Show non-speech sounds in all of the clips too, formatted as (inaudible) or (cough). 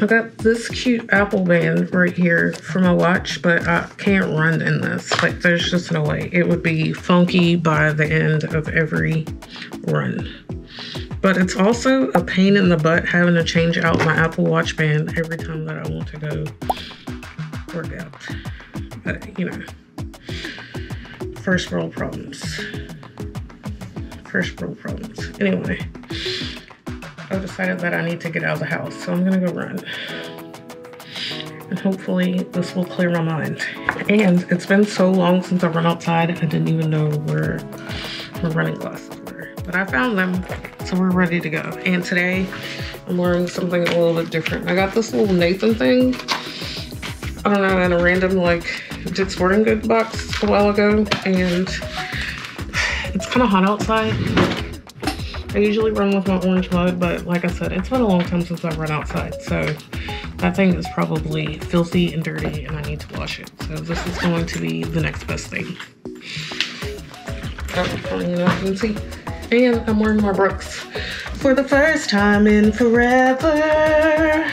I got this cute Apple band right here for my watch, but I can't run in this. Like, there's just no way. It would be funky by the end of every run. But it's also a pain in the butt having to change out my Apple Watch band every time that I want to go work out. But, you know, first world problems. First world problems. Anyway. I've decided that I need to get out of the house, so I'm gonna go run. And hopefully this will clear my mind. And it's been so long since I've run outside, I didn't even know where my running glasses were. But I found them, so we're ready to go. And today, I'm wearing something a little bit different. I got this little Nathan thing, I don't know, in a random like Dick's Sporting Goods box a while ago, and it's kind of hot outside I usually run with my orange mug, but like I said, it's been a long time since I've run outside. So that thing is probably filthy and dirty and I need to wash it. So this is going to be the next best thing. Oh. And I'm wearing my Brooks for the first time in forever.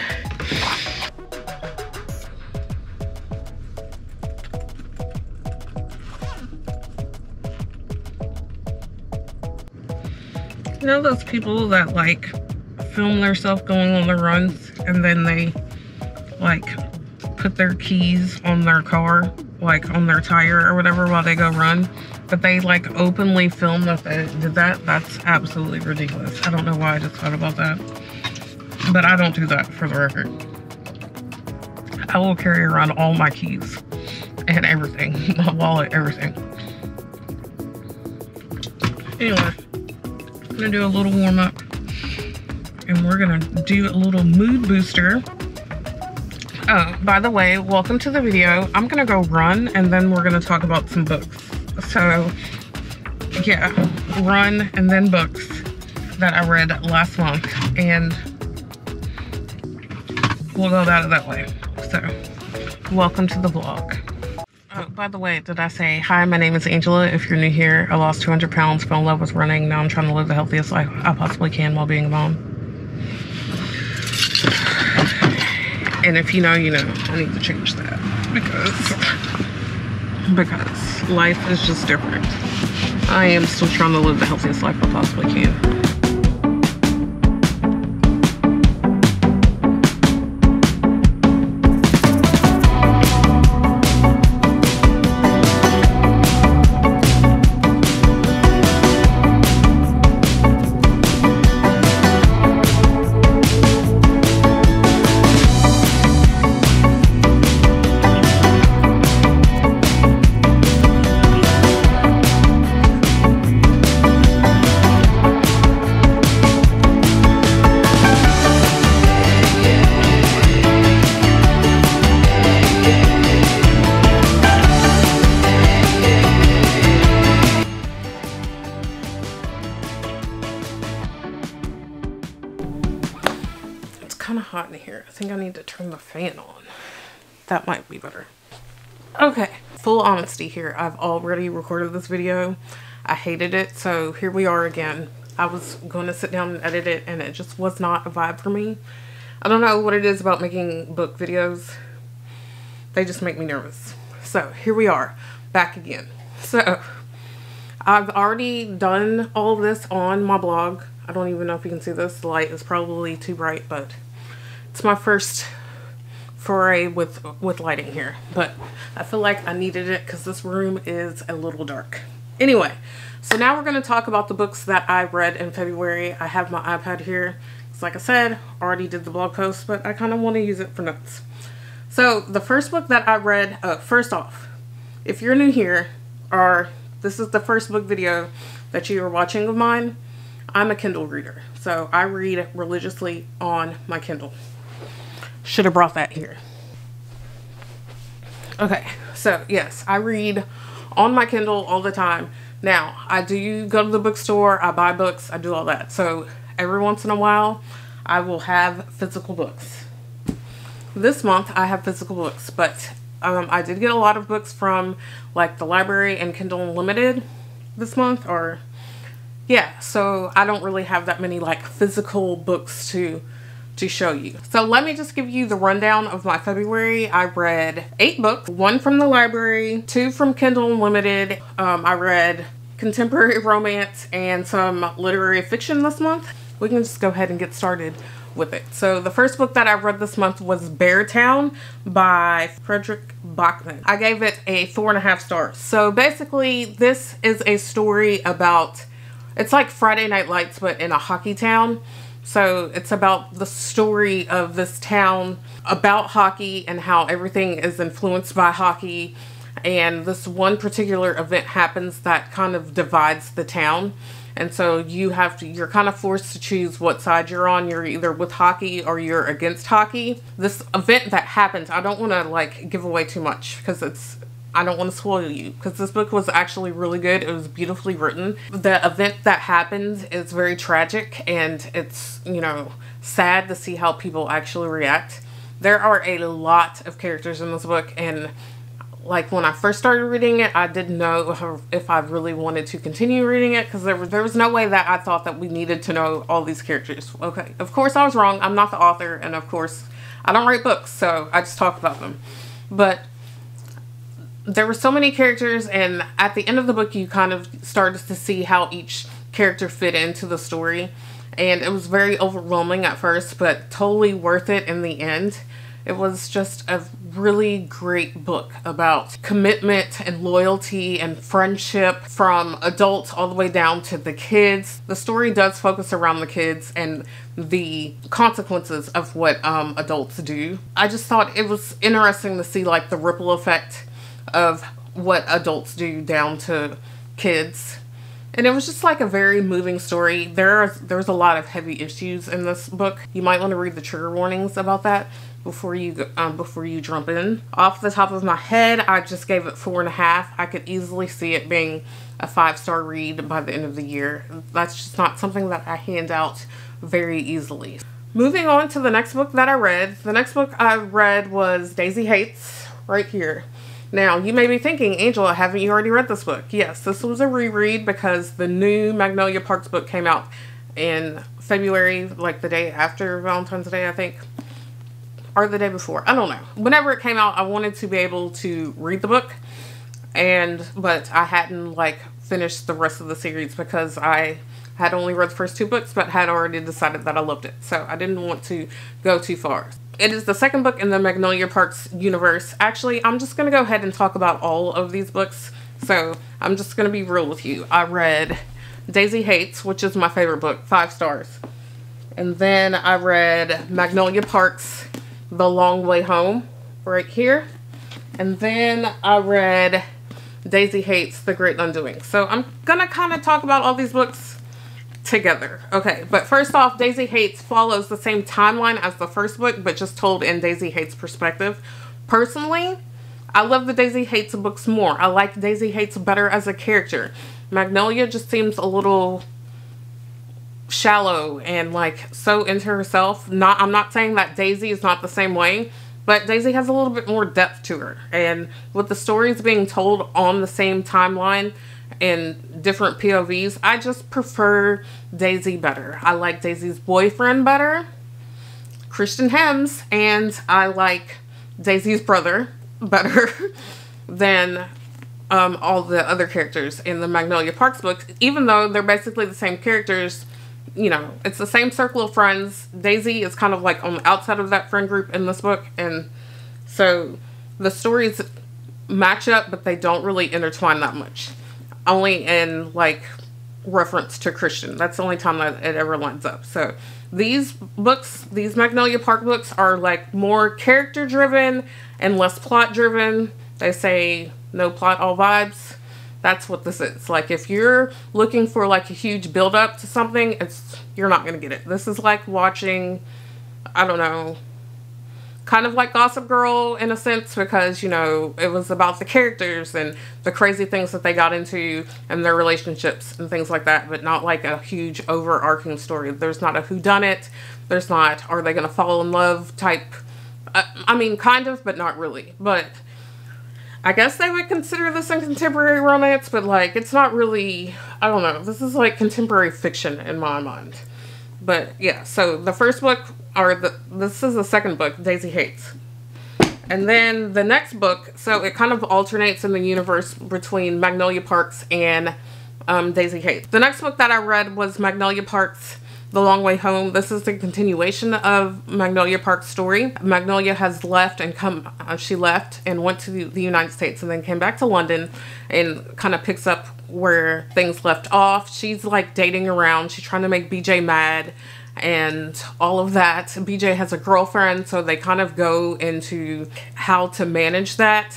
You know those people that like film themselves going on the runs and then they like put their keys on their car, like on their tire or whatever while they go run. But they like openly film that they did that. That's absolutely ridiculous. I don't know why I just thought about that. But I don't do that for the record. I will carry around all my keys and everything, (laughs) my wallet, everything. Anyway gonna do a little warm up and we're gonna do a little mood booster. Oh, by the way, welcome to the video. I'm gonna go run and then we're gonna talk about some books. So yeah, run and then books that I read last month and we'll go about it that way. So welcome to the vlog. By the way, did I say, hi, my name is Angela. If you're new here, I lost 200 pounds, fell in love with running. Now I'm trying to live the healthiest life I possibly can while being a mom. And if you know, you know, I need to change that because, because life is just different. I am still trying to live the healthiest life I possibly can. Might be better. Okay, full honesty here. I've already recorded this video. I hated it, so here we are again. I was going to sit down and edit it, and it just was not a vibe for me. I don't know what it is about making book videos. They just make me nervous. So here we are, back again. So I've already done all this on my blog. I don't even know if you can see this. The light is probably too bright, but it's my first foray with with lighting here but I feel like I needed it because this room is a little dark. Anyway so now we're going to talk about the books that I read in February. I have my iPad here. It's like I said already did the blog post but I kind of want to use it for notes. So the first book that I read uh, first off if you're new here or this is the first book video that you are watching of mine I'm a Kindle reader. So I read religiously on my Kindle should have brought that here. Okay, so yes, I read on my Kindle all the time. Now, I do go to the bookstore, I buy books, I do all that. So every once in a while, I will have physical books. This month, I have physical books, but um, I did get a lot of books from like the library and Kindle Unlimited this month, or yeah, so I don't really have that many like physical books to to show you. So let me just give you the rundown of my February. I read eight books, one from the library, two from Kindle Unlimited. Um, I read contemporary (laughs) romance and some literary fiction this month. We can just go ahead and get started with it. So the first book that I read this month was Beartown by Fredrik Backman. I gave it a four and a half stars. So basically this is a story about, it's like Friday Night Lights but in a hockey town. So it's about the story of this town, about hockey and how everything is influenced by hockey. And this one particular event happens that kind of divides the town. And so you have to, you're kind of forced to choose what side you're on. You're either with hockey or you're against hockey. This event that happens, I don't want to like give away too much because it's, I don't want to spoil you because this book was actually really good. It was beautifully written. The event that happens is very tragic and it's, you know, sad to see how people actually react. There are a lot of characters in this book and like when I first started reading it, I didn't know if I really wanted to continue reading it because there was, there was no way that I thought that we needed to know all these characters. Okay, of course I was wrong. I'm not the author and of course I don't write books, so I just talk about them. But there were so many characters and at the end of the book you kind of started to see how each character fit into the story. And it was very overwhelming at first, but totally worth it in the end. It was just a really great book about commitment and loyalty and friendship from adults all the way down to the kids. The story does focus around the kids and the consequences of what um, adults do. I just thought it was interesting to see like the ripple effect of what adults do down to kids and it was just like a very moving story. There's there's a lot of heavy issues in this book. You might want to read the trigger warnings about that before you um, before you jump in. Off the top of my head, I just gave it four and a half. I could easily see it being a five star read by the end of the year. That's just not something that I hand out very easily. Moving on to the next book that I read. The next book I read was Daisy Haites, right here. Now, you may be thinking, Angela, haven't you already read this book? Yes, this was a reread because the new Magnolia Parks book came out in February, like the day after Valentine's Day, I think or the day before. I don't know. Whenever it came out, I wanted to be able to read the book and but I hadn't like finished the rest of the series because I had only read the first two books but had already decided that I loved it. So I didn't want to go too far. It is the second book in the Magnolia Parks universe. Actually, I'm just going to go ahead and talk about all of these books. So I'm just going to be real with you. I read Daisy Haites, which is my favorite book, five stars. And then I read Magnolia Parks, the Long Way Home right here. And then I read Daisy Haites The Great Undoing. So I'm going to kind of talk about all these books together. Okay, but first off, Daisy Haites follows the same timeline as the first book, but just told in Daisy Haites perspective. Personally, I love the Daisy Haites books more. I like Daisy Haites better as a character. Magnolia just seems a little shallow and like so into herself. Not I'm not saying that Daisy is not the same way, but Daisy has a little bit more depth to her. And with the stories being told on the same timeline in different POVs, I just prefer Daisy better. I like Daisy's boyfriend better, Christian Hemmes, and I like Daisy's brother (laughs) better than um, all the other characters in the Magnolia Parks books, even though they're basically the same characters you know, it's the same circle of friends. Daisy is kind of like on the outside of that friend group in this book. And so the stories match up, but they don't really intertwine that much. Only in like reference to Christian. That's the only time that it ever lines up. So these books, these Magnolia Park books are like more character driven and less plot driven. They say no plot, all vibes. That's what this is. Like if you're looking for like a huge build up to something, it's you're not to get it. This is like watching I don't know, kind of like Gossip Girl in a sense because, you know, it was about the characters and the crazy things that they got into and their relationships and things like that, but not like a huge overarching story. There's not a who done it. There's not are they going to fall in love type uh, I mean kind of, but not really. But I guess they would consider this a contemporary romance, but like it's not really, I don't know. This is like contemporary fiction in my mind. But yeah, so the first book or the, this is the second book, Daisy Haites. And then the next book, so it kind of alternates in the universe between Magnolia Parks and um, Daisy Haites. The next book that I read was Magnolia Parks the Long Way Home. This is the continuation of Magnolia Park's story. Magnolia has left and come, uh, she left and went to the, the United States and then came back to London and kind of picks up where things left off. She's like dating around. She's trying to make BJ mad and all of that. BJ has a girlfriend, so they kind of go into how to manage that.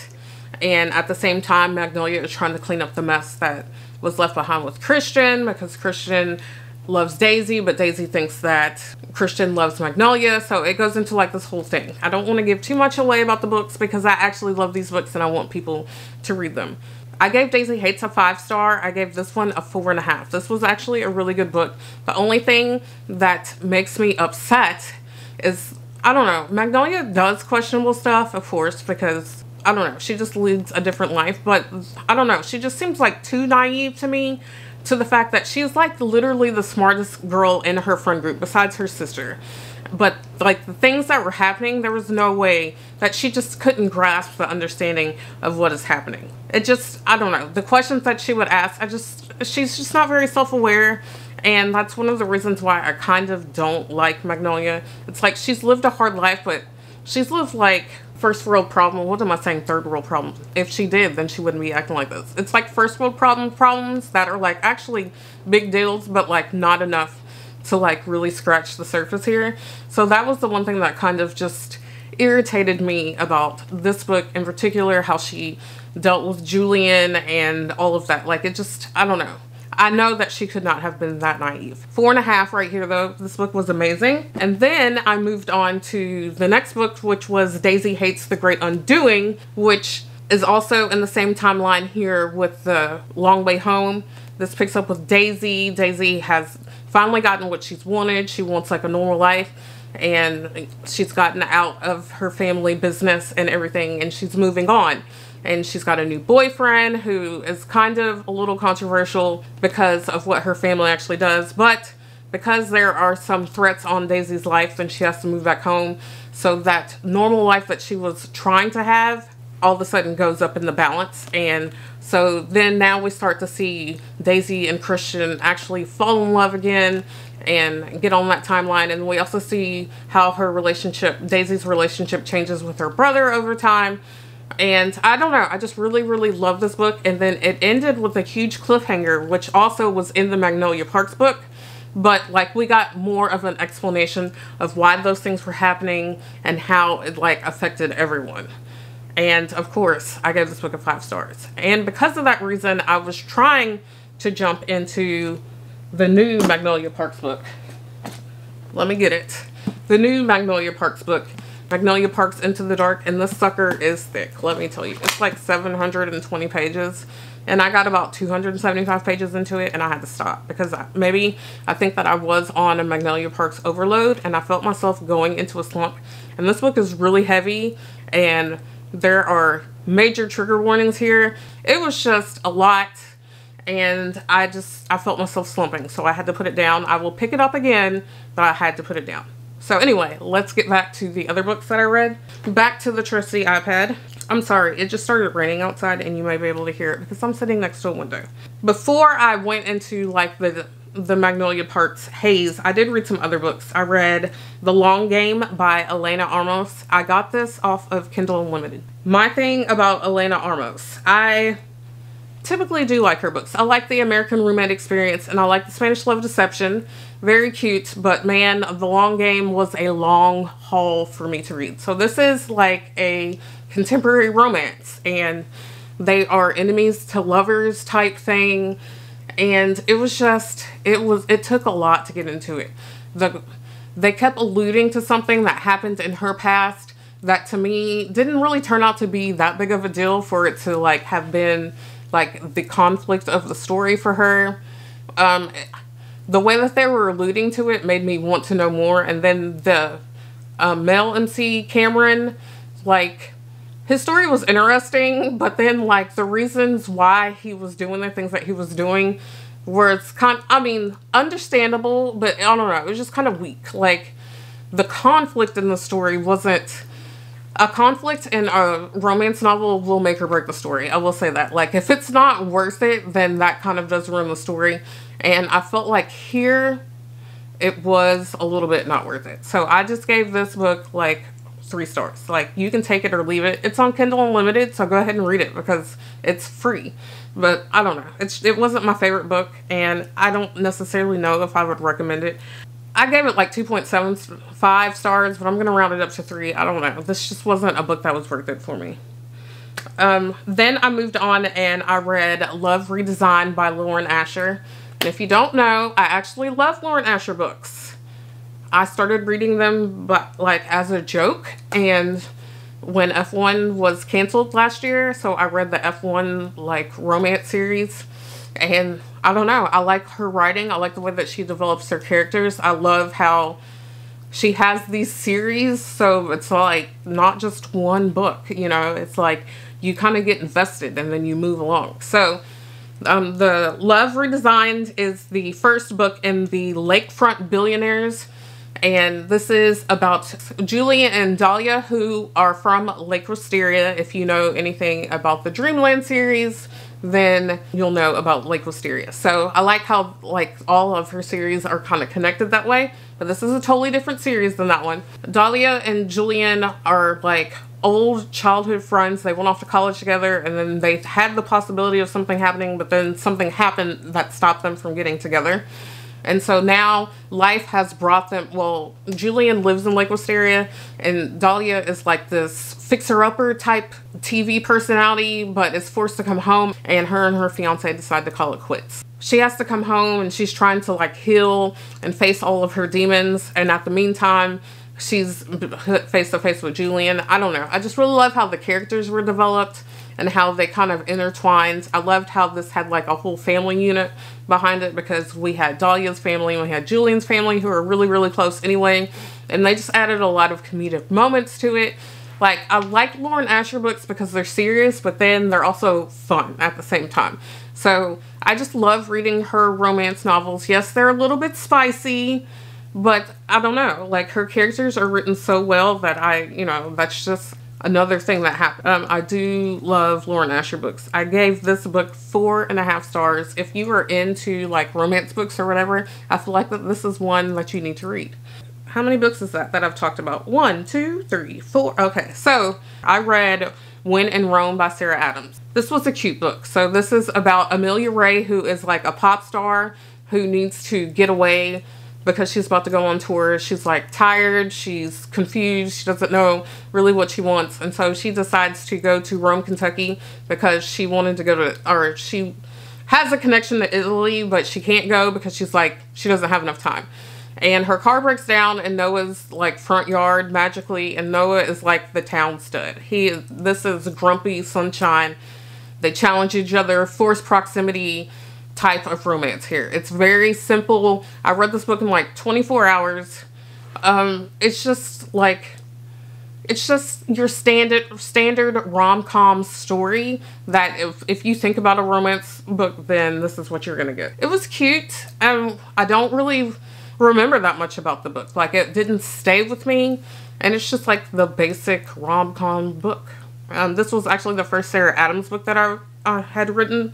And at the same time, Magnolia is trying to clean up the mess that was left behind with Christian because Christian loves Daisy, but Daisy thinks that Christian loves Magnolia. So it goes into like this whole thing. I don't want to give too much away about the books because I actually love these books and I want people to read them. I gave Daisy Haites a five star. I gave this one a four and a half. This was actually a really good book. The only thing that makes me upset is, I don't know, Magnolia does questionable stuff, of course, because I don't know, she just leads a different life, but I don't know, she just seems like too naive to me to the fact that she's like literally the smartest girl in her friend group besides her sister. But like the things that were happening, there was no way that she just couldn't grasp the understanding of what is happening. It just, I don't know, the questions that she would ask, I just, she's just not very self-aware. And that's one of the reasons why I kind of don't like Magnolia. It's like she's lived a hard life, but she's lived like first world problem. What am I saying? Third world problem. If she did, then she wouldn't be acting like this. It's like first world problem problems that are like actually big deals, but like not enough to like really scratch the surface here. So that was the one thing that kind of just irritated me about this book in particular, how she dealt with Julian and all of that. Like it just, I don't know. I know that she could not have been that naive. Four and a half right here though. This book was amazing. And then I moved on to the next book, which was Daisy Haites the Great Undoing, which is also in the same timeline here with the Long Way Home. This picks up with Daisy. Daisy has finally gotten what she's wanted. She wants like a normal life and she's gotten out of her family business and everything and she's moving on and she's got a new boyfriend who is kind of a little controversial because of what her family actually does but because there are some threats on Daisy's life then she has to move back home so that normal life that she was trying to have all of a sudden goes up in the balance and so then now we start to see Daisy and Christian actually fall in love again and get on that timeline and we also see how her relationship Daisy's relationship changes with her brother over time and I don't know, I just really, really love this book. And then it ended with a huge cliffhanger, which also was in the Magnolia Parks book. But like we got more of an explanation of why those things were happening and how it like affected everyone. And of course, I gave this book a five stars. And because of that reason, I was trying to jump into the new Magnolia Parks book. Let me get it. The new Magnolia Parks book. Magnolia Parks Into the Dark. And this sucker is thick. Let me tell you. It's like 720 pages. And I got about 275 pages into it and I had to stop because maybe I think that I was on a Magnolia Parks overload and I felt myself going into a slump. And this book is really heavy and there are major trigger warnings here. It was just a lot and I just, I felt myself slumping. So I had to put it down. I will pick it up again, but I had to put it down. So anyway, let's get back to the other books that I read. Back to the trusty iPad. I'm sorry, it just started raining outside and you may be able to hear it because I'm sitting next to a window. Before I went into like the the Magnolia Parks Haze, I did read some other books. I read The Long Game by Elena Armas. I got this off of Kindle Unlimited. My thing about Elena Armas, I typically do like her books. I like The American Roommate Experience and I like The Spanish Love Deception. Very cute, but man, The Long Game was a long haul for me to read. So this is like a contemporary romance and they are enemies to lovers type thing and it was just it was it took a lot to get into it. The they kept alluding to something that happened in her past that to me didn't really turn out to be that big of a deal for it to like have been like the conflict of the story for her. Um the way that they were alluding to it made me want to know more. And then the uh, male mc cameron like his story was interesting, but then like the reasons why he was doing the things that he was doing were it's kind I mean, understandable, but I don't know, it was just kind of weak. Like the conflict in the story wasn't a conflict in a romance novel will make or break the story. I will say that. Like, if it's not worth it, then that kind of does ruin the story. And I felt like here, it was a little bit not worth it. So I just gave this book like three stars. Like, you can take it or leave it. It's on Kindle Unlimited, so go ahead and read it because it's free. But I don't know. It's, it wasn't my favorite book, and I don't necessarily know if I would recommend it. I gave it like 2.75 stars, but I'm going to round it up to 3. I don't know. This just wasn't a book that was worth it for me. Um, then I moved on and I read Love Redesigned by Lauren Asher. And if you don't know, I actually love Lauren Asher books. I started reading them but like as a joke and when F1 was canceled last year, so I read the F1 like romance series and I don't know. I like her writing. I like the way that she develops her characters. I love how she has these series, so it's like not just one book, you know, it's like you kind of get invested and then you move along. So, um, the Love Redesigned is the first book in the Lakefront Billionaires. And this is about Julia and Dahlia, who are from Lake Wisteria. If you know anything about the Dreamland series, then you'll know about Lake Wisteria. So I like how like all of her series are kind of connected that way, but this is a totally different series than that one. Dahlia and Julian are like old childhood friends. They went off to college together and then they had the possibility of something happening, but then something happened that stopped them from getting together. And so now life has brought them, well, Julian lives in Lake Wisteria and Dahlia is like this fixer-upper type TV personality, but is forced to come home and her and her fiance decide to call it quits. She has to come home and she's trying to like heal and face all of her demons. And at the meantime, she's face to face with Julian. I don't know. I just really love how the characters were developed and how they kind of intertwined. I loved how this had like a whole family unit behind it because we had Dahlia's family and we had Julian's family who are really, really close anyway. And they just added a lot of comedic moments to it. Like, I like Lauren Asher books because they're serious, but then they're also fun at the same time. So, I just love reading her romance novels. Yes, they're a little bit spicy, but I don't know. Like, her characters are written so well that I, you know, that's just another thing that happened. Um, I do love Lauren Asher books. I gave this book four and a half stars. If you are into like romance books or whatever, I feel like that this is one that you need to read. How many books is that that I've talked about? One, two, three, four. Okay, so I read When in Rome by Sarah Adams. This was a cute book. So this is about Amelia Ray, who is like a pop star who needs to get away because she's about to go on tour. She's like tired, she's confused, she doesn't know really what she wants. And so she decides to go to Rome, Kentucky because she wanted to go to, or she has a connection to Italy, but she can't go because she's like, she doesn't have enough time. And her car breaks down in Noah's like front yard magically, and Noah is like the town stud. He is, this is grumpy sunshine. They challenge each other, force proximity, type of romance here. It's very simple. I read this book in like 24 hours. Um, it's just like, it's just your standard standard rom-com story that if, if you think about a romance book, then this is what you're to get. It was cute. Um, I don't really remember that much about the book. Like it didn't stay with me. And it's just like the basic rom-com book. Um, this was actually the first Sarah Adams book that I had written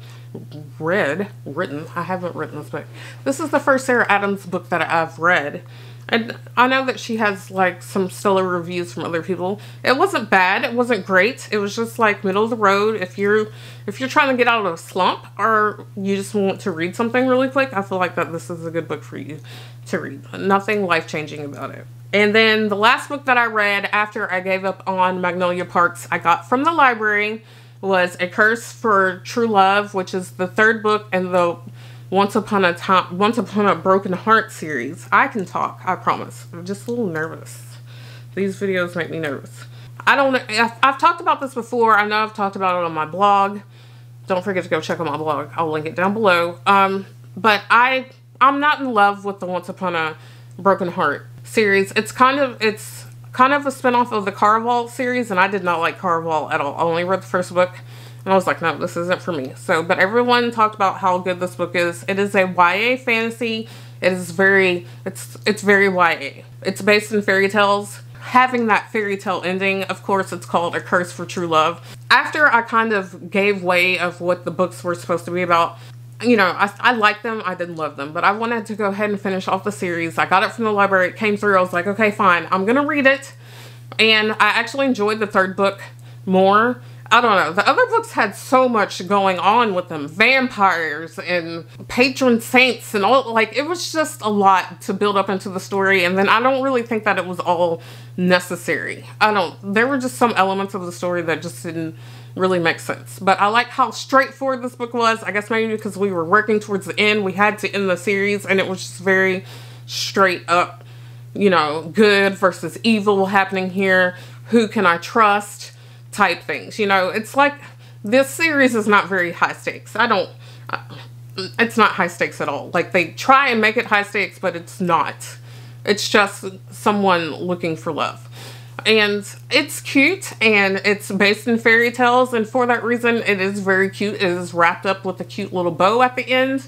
read, written, I haven't written this book. This is the first Sarah Adams book that I've read. And I know that she has like some stellar reviews from other people. It wasn't bad. It wasn't great. It was just like middle of the road. If you're if you're trying to get out of a slump or you just want to read something really quick, I feel like that this is a good book for you to read. Nothing life changing about it. And then the last book that I read after I gave up on Magnolia Parks, I got from the library was A Curse for True Love, which is the third book in the Once Upon a Time, Once Upon a Broken Heart series. I can talk, I promise. I'm just a little nervous. These videos make me nervous. I don't I've, I've talked about this before. I know I've talked about it on my blog. Don't forget to go check out my blog. I'll link it down below. Um, but I, I'm not in love with the Once Upon a Broken Heart series. It's kind of, it's kind of a spinoff of the Caraval series, and I did not like Caraval at all. I only read the first book, and I was like, no, this isn't for me. So, but everyone talked about how good this book is. It is a YA fantasy. It is very, it's, it's very YA. It's based in fairy tales. Having that fairy tale ending, of course, it's called A Curse for True Love. After I kind of gave way of what the books were supposed to be about, you know, I, I liked them, I didn't love them, but I wanted to go ahead and finish off the series. I got it from the library, it came through, I was like, okay, fine, I'm gonna read it. And I actually enjoyed the third book more. I don't know. The other books had so much going on with them. Vampires and patron saints and all like it was just a lot to build up into the story and then I don't really think that it was all necessary. I don't there were just some elements of the story that just didn't really makes sense. But I like how straightforward this book was. I guess maybe because we were working towards the end, we had to end the series and it was just very straight up, you know, good versus evil happening here. Who can I trust? type things. You know, it's like this series is not very high stakes. I don't, uh, it's not high stakes at all. Like they try and make it high stakes, but it's not. It's just someone looking for love. And it's cute and it's based in fairy tales. And for that reason, it is very cute. It is wrapped up with a cute little bow at the end.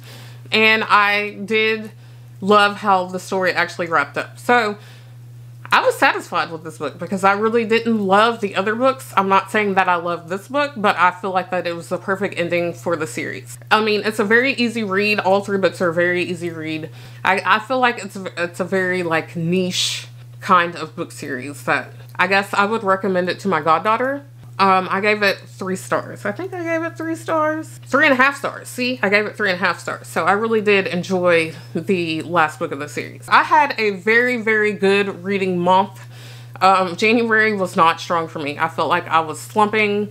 And I did love how the story actually wrapped up. So I was satisfied with this book because I really didn't love the other books. I'm not saying that I love this book, but I feel like that it was the perfect ending for the series. I mean, it's a very easy read. All three books are very easy read. I, I feel like it's, it's a very like niche kind of book series that I guess I would recommend it to my goddaughter um, I gave it three stars. I think I gave it three stars. Three and a half stars. See, I gave it three and a half stars. So I really did enjoy the last book of the series. I had a very, very good reading month. Um, January was not strong for me. I felt like I was slumping.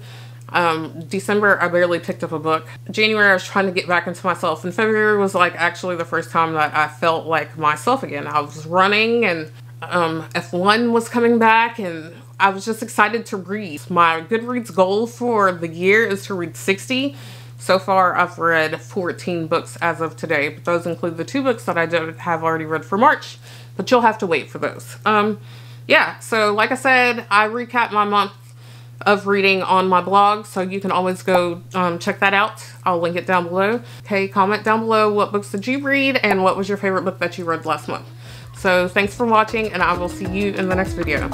Um, December, I barely picked up a book. January, I was trying to get back into myself. And February was like actually the first time that I felt like myself again. I was running and um, F1 was coming back and I was just excited to read. My Goodreads goal for the year is to read 60. So far, I've read 14 books as of today, but those include the two books that I did have already read for March, but you'll have to wait for those. Um, yeah, so like I said, I recap my month of reading on my blog, so you can always go um, check that out. I'll link it down below. Okay, comment down below what books did you read and what was your favorite book that you read last month. So thanks for watching and I will see you in the next video.